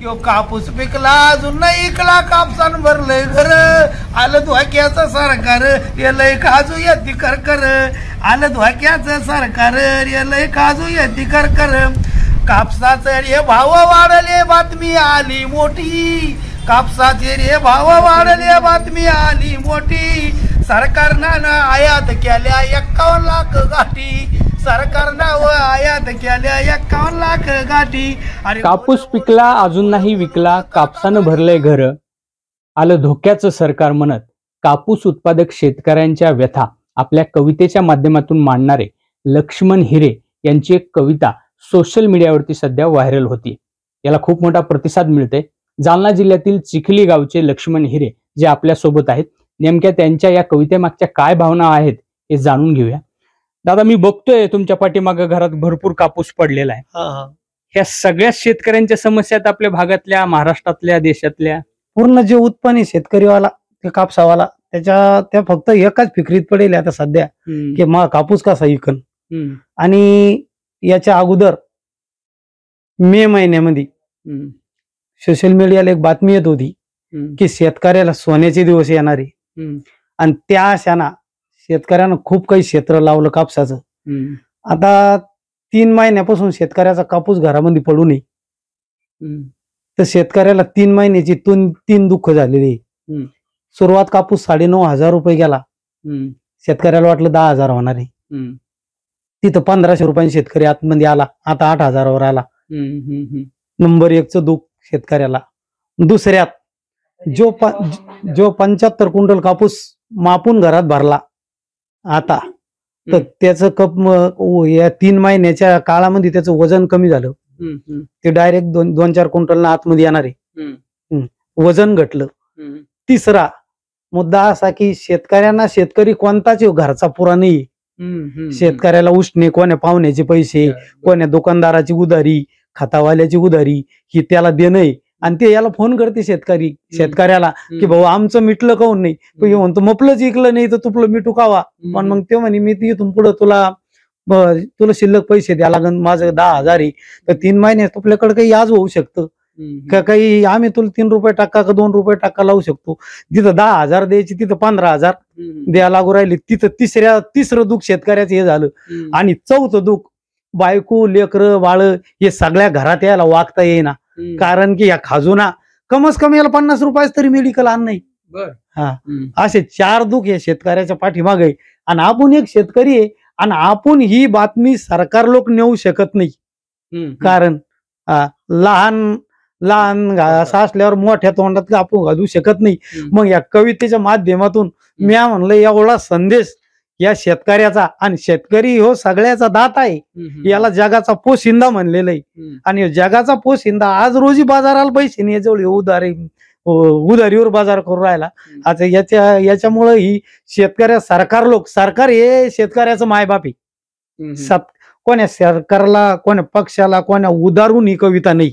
यो कापूस पिकला अजून नाही इकला कापसान भरलंय घर. आलं धोक्याचं सरकार येलय काजू येते कर कर आलं धोक्याचं सरकार येलय काजू येते कर कर कापसाचं रे भाव वाढले बातमी आली मोठी. कापसाचे रे भाव वाढले बातमी आली मोठी. सरकारनं ना आयात केल्या एक्कावन्न लाख गाठी. सरकारनं आयात केल्या लाख गाठी अरे कापूस पिकला अजून नाही विकला कापसानं भरलंय घर. आलं धोक्याचं सरकार म्हणत कापूस उत्पादक शेतकऱ्यांच्या व्यथा आपल्या कवितेच्या माध्यमातून मांडणारे लक्ष्मण हिरे यांची एक कविता सोशल मीडियावरती सध्या व्हायरल होती याला खूप मोठा प्रतिसाद मिळते जालना जिल्ह्यातील चिखली गावचे लक्ष्मण हिरे जे आपल्यासोबत आहेत नेमक्या त्यांच्या या कवितेमागच्या काय भावना आहेत हे जाणून घेऊया. दादा मी बघतोय तुमच्या पाठीमागं घरात भरपूर कापूस पडलेला आहे. हा, हा. ह्या सगळ्या शेतकऱ्यांच्या समस्या आहेत आपल्या भागातल्या महाराष्ट्रातल्या देशातल्या. पूर्ण जे उत्पन्न आहे शेतकरीवाला ते कापसावाला त्याच्या त्या फक्त एकाच फिक्रीत पडेल आता सध्या की मग कापूस कसा इकन आणि याच्या अगोदर मे महिन्यामध्ये सोशल मीडियाला एक बातमी येत होती की शेतकऱ्याला सोन्याचे दिवस येणार आणि त्या आशाना शेतकऱ्यानं खूप काही क्षेत्र लावलं कापसाचं. हम्म, आता तीन महिन्यापासून शेतकऱ्याचा कापूस घरामध्ये पडू नये. हम्म, तर शेतकऱ्याला तीन महिन्याची तीन तीन दुःख झालेली. हम्म. आहे सुरुवात कापूस साडेनऊ हजार रुपये गेला. हम्म, शेतकऱ्याला वाटलं दहा हजार होणार आहे. हम्म, तिथं पंधराशे रुपयांनी शेतकरी आतमध्ये आला. आता आठ हजारावर आला. हम्म, हम्म, हम्म. नंबर एकचं दुःख शेतकऱ्याला. दुसऱ्यात जो प- जो पंच्याहत्तर क्विंटल कापूस मापून घरात भरला. आता. तर. त्याचं कप या तीन महिन्याच्या काळामध्ये त्याचं वजन कमी झालं. ते डायरेक्ट दोन दोन चार क्विंटल आतमध्ये येणार. आहे. वजन घटलं. तिसरा मुद्दा असा की शेतकऱ्यांना शेतकरी कोणताच घरचा पुरा नाही. शेतकऱ्याला उष्णे कोण्या पाहुण्याचे पैसे कोण्या दुकानदाराची उधारी खतावाल्याची उधारी ही त्याला देणं आणि ते याला फोन करते शेतकरी शेतकऱ्याला की भाऊ आमचं मिटलं काऊन नाही? तो म्हणतो मपलंच इकलं नाही तर तुपलं मिटू कावा. पण मग ते म्हणे मी इथून पुढे तुला तुला शिल्लक पैसे द्या लागन माझं दहा हजार आहे. तर तीन महिने तुपल्याकडे काही आज होऊ शकतं. का काही आम्ही तुला तीन रुपये टाका का दोन रुपये टाका लावू शकतो? जिथं दहा हजार द्यायची तिथं पंधरा हजार द्यायला लागू राहिले तिथं तिसऱ्या तिसरं दुःख शेतकऱ्याचं हे झालं. आणि चौथं दुःख बायको लेकरं बाळ हे सगळ्या घरात यायला वागता येईना. कारण की या खाजूना कमस कमी याला पन्नास रुपयाच तरी मेडिकल आण नाही. हा. असे चार दुःख या शेतकऱ्याच्या पाठीमागे. आणि आपण एक शेतकरी आहे आणि आपण ही बातमी सरकार लोक नेऊ शकत नाही. कारण लहान लहान घास असल्यावर मोठ्या तोंडात आपण घालू शकत नाही. मग या कवितेच्या माध्यमातून मी म्हणलं एवढा संदेश या शेतकऱ्याचा आणि शेतकरी हो सगळ्याचा दात आहे. याला जगाचा पोशिंदा म्हणलेला आहे. आणि जगाचा पोशिंदा आज रोजी बाजाराला पैसे नाही याजवळ उधारी उधारीवर बाजार करू राहिला. आता याच्या याच्यामुळं ही शेतकऱ्या सरकार लोक सरकार हे शेतकऱ्याचं मायबाप आहे. कोण्या सरकारला कोण्या पक्षाला कोण्या उदारून ही कविता नाही.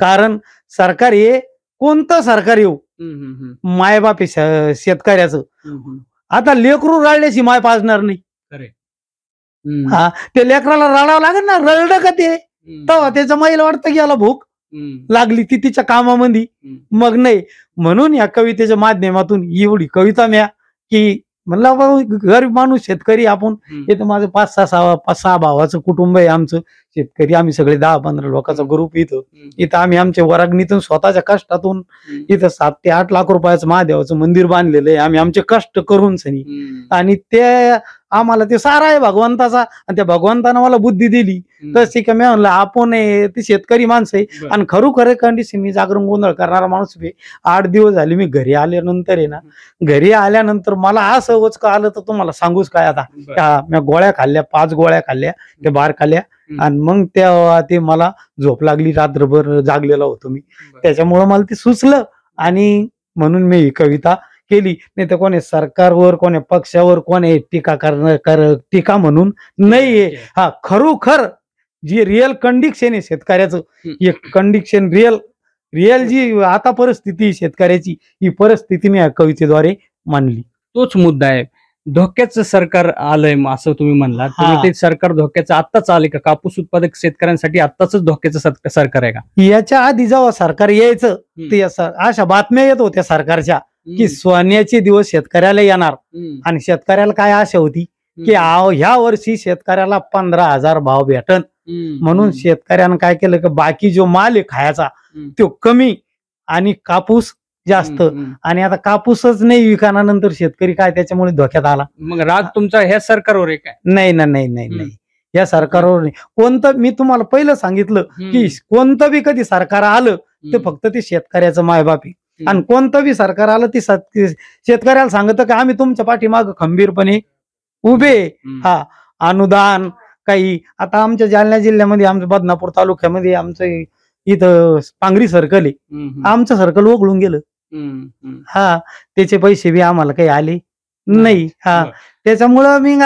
कारण सरकार हे कोणतं सरकार येऊ? मायबाप आहे शेतकऱ्याचं. आता लेकरू राळल्याची माय पाजणार नाही. हा ते लेकराला रडावं लागेल ना रडलं का ते? तेव्हा त्याच्या माईला वाटतं की याला भूक लागली ती तिच्या कामामध्ये. मग नाही. म्हणून या कवितेच्या माध्यमातून एवढी कविता म्या की म्हणलं गरीब माणूस शेतकरी आपण. हे तर माझं पाच सहा सहा पाच सहा भावाचं कुटुंब आहे आमचं शेतकरी आम्ही सगळे दहा पंधरा लोकांचा ग्रुप इथं. इथं आम्ही आमच्या वरागणीतून स्वतःच्या कष्टातून. इथं सात ते आठ लाख रुपयाचं महादेवाचं मंदिर बांधलेलं आहे आम्ही आमचे कष्ट करून सनी. आणि ते आम्हाला ते सारा आहे भगवंताचा आणि त्या भगवंतानं मला बुद्धी दिली. तशी का मी म्हणलं आपण ते शेतकरी माणसं आहे बरं. आणि खरोखर कंडिशन मी जागरण गोंधळ करणारा माणूस आहे आठ दिवस झाले मी घरी आल्यानंतर आहे ना घरी आल्यानंतर मला असं वचका आलं तर तुम्हाला सांगूच काय आता बरं. त्या मी गोळ्या खाल्ल्या पाच गोळ्या खाल्ल्या ते बाहेर खाल्ल्या. आणि मग त्या ते मला झोप लागली रात्रभर जागलेला होतो मी बरं. त्याच्यामुळं मला ते सुचलं आणि म्हणून मी ही कविता केली. नाही तर कोणी सरकारवर कोणी पक्षावर कोणी टीका कर टीका म्हणून नाहीये. हा खरोखर जी रिअल कंडिक्शन आहे शेतकऱ्याचं. ही कंडिक्शन रिअल रिअल जी आता परिस्थिती शेतकऱ्याची ही परिस्थिती मी या कवितेद्वारे मांडली. तोच मुद्दा आहे. धोक्याचं सरकार आलंय असं तुम्ही. तुम्ही ते सरकार धोक्याचं आत्ताच आले का? कापूस उत्पादक शेतकऱ्यांसाठी आत्ताच धोक्याचं सर- सरकार आहे का? याच्या आधी जेव्हा सरकार यायचं ते अशा बातम्या येत होत्या सरकारच्या. की सोन्याचे दिवस शेतकऱ्याला येणार. आणि शेतकऱ्याला काय आशा होती? की ह्या वर्षी शेतकऱ्याला पंधरा हजार भाव भेटन. म्हणून शेतकऱ्यानं काय केलं की बाकी जो माल आहे खायचा. तो कमी आणि कापूस जास्त. आणि आता कापूसच नाही विकानानंतर शेतकरी काय त्याच्यामुळे धोक्यात आला. मग राग तुमचा ह्या सरकारवर आहे काय? नाही ना नाही नाही. नाही. या सरकारवर नाही. कोणतं मी तुम्हाला पहिलं सांगितलं की कोणतं बी कधी सरकार आलं ते फक्त ते शेतकऱ्याचं मायबाप. आणि कोणतं बी सरकार आलं ते शेतकऱ्याला सांगतं की आम्ही तुमच्या पाठीमाग खंबीरपणे उभे. हा अनुदान काही आता आमच्या जालना जिल्ह्यामध्ये आमच्या बदनापूर तालुक्यामध्ये आमचं इथं पांगरी सर्कल आहे. आमचं सर्कल ओघळून गेलं. हा त्याचे पैसे बी आम्हाला काही आले नाही हा. त्याच्यामुळं मी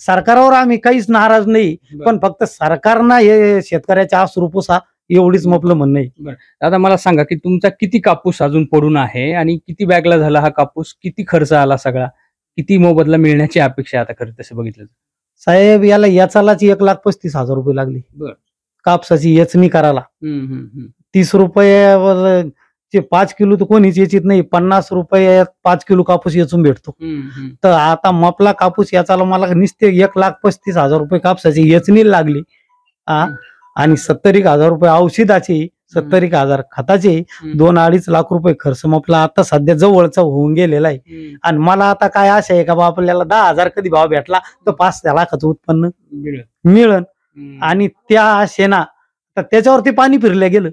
सरकारवर आम्ही काहीच नाराज नाही. पण फक्त सरकारनं हे शेतकऱ्याच्या आसरुपुसा एवढीच म्हटलं म्हणणं आहे. आता मला सांगा की तुमचा किती कापूस अजून पडून आहे आणि किती बॅगला झाला हा कापूस? किती खर्च आला सगळा? किती मोबदला मिळण्याची अपेक्षा आता खरं तसं बघितलं? साहेब याला याचालाच एक लाख पस्तीस हजार रुपये लागले. बरं. कापसाची येचणी करायला. तीस रुपये पाच किलो तर कोणीच येचित नाही. पन्नास रुपये पाच किलो कापूस येचून भेटतो. तर आता मपला कापूस याचाला मला नुसते एक लाख पस्तीस हजार रुपये कापसाची येचणी लागली. आ, आणि सत्तर एक हजार रुपये औषधाचे सत्तर एक हजार खताचे. दोन अडीच लाख रुपये खर्च मपला आता सध्या जवळचा होऊन गेलेला आहे. आणि मला आता काय आशा आहे का बा आपल्याला दहा हजार कधी भाव भेटला तर पाच त्या लाखाचं उत्पन्न. मिळन. आणि त्या आशेना तर त्याच्यावरती पाणी फिरलं गेलं.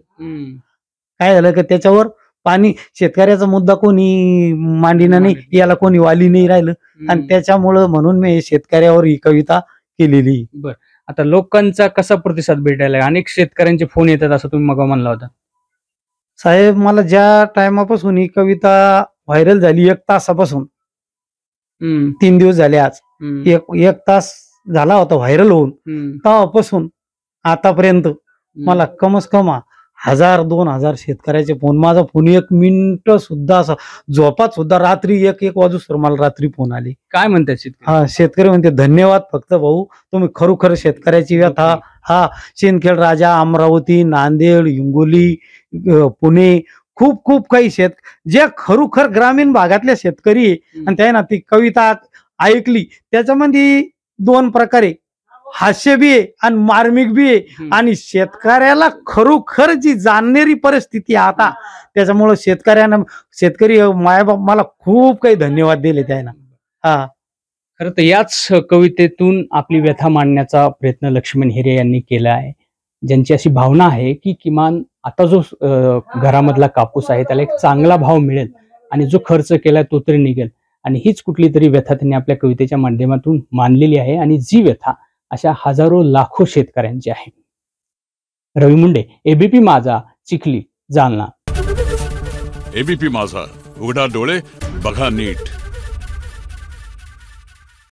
काय झालं की त्याच्यावर पाणी शेतकऱ्याचा मुद्दा कोणी मांडीना नाही याला कोणी वाली नाही राहिलं आणि. त्याच्यामुळं म्हणून मी शेतकऱ्यावर ही कविता केलेली आता लोकांचा कसा प्रतिसाद भेटायला? अनेक शेतकऱ्यांचे फोन येतात असं तुम्ही मग म्हणला होता साहेब मला ज्या टायमापासून ही कविता व्हायरल झाली एक तासापासून. तीन दिवस झाले आज. एक एक तास झाला होता व्हायरल होऊन. तेव्हापासून आतापर्यंत मला कमस कम हजार दोन हजार शेतकऱ्याचे फोन. माझा फोन एक मिनिट सुद्धा असा झोपात सुद्धा रात्री एक एक वाजूस्तर मला रात्री फोन आले. काय म्हणतात शेतकरी? हा शेतकरी म्हणते धन्यवाद फक्त भाऊ तुम्ही खरोखर शेतकऱ्याची व्यथा. हा शेनखेड राजा अमरावती नांदेड हिंगोली अ, पुणे खूप खूप काही शेत जे खरोखर ग्रामीण भागातले शेतकरी आहे. आणि त्या ना ती कविता ऐकली. त्याच्यामध्ये दोन प्रकारे हास्य बी आहे आणि मार्मिक बी आहे. आणि शेतकऱ्याला खरोखर जी जाणणारी परिस्थिती आहे आता त्याच्यामुळं शेतकऱ्यांना शेतकरी मायाबाप मला खूप काही धन्यवाद दिले त्यानं. हा. खरं तर याच कवितेतून आपली व्यथा मांडण्याचा प्रयत्न लक्ष्मण हिरे यांनी केला आहे. ज्यांची अशी भावना आहे की किमान आता जो घरामधला कापूस आहे त्याला एक चांगला भाव मिळेल आणि जो खर्च केलाय तो तरी निघेल. आणि हीच कुठली तरी व्यथा त्यांनी आपल्या कवितेच्या माध्यमातून मांडलेली आहे आणि जी व्यथा अशा हजारो लाखो शेतकऱ्यांची आहे. रवी मुंडे एबीपी माझा चिखली जालना. एबीपी माझा उघडा डोळे बघा नीट.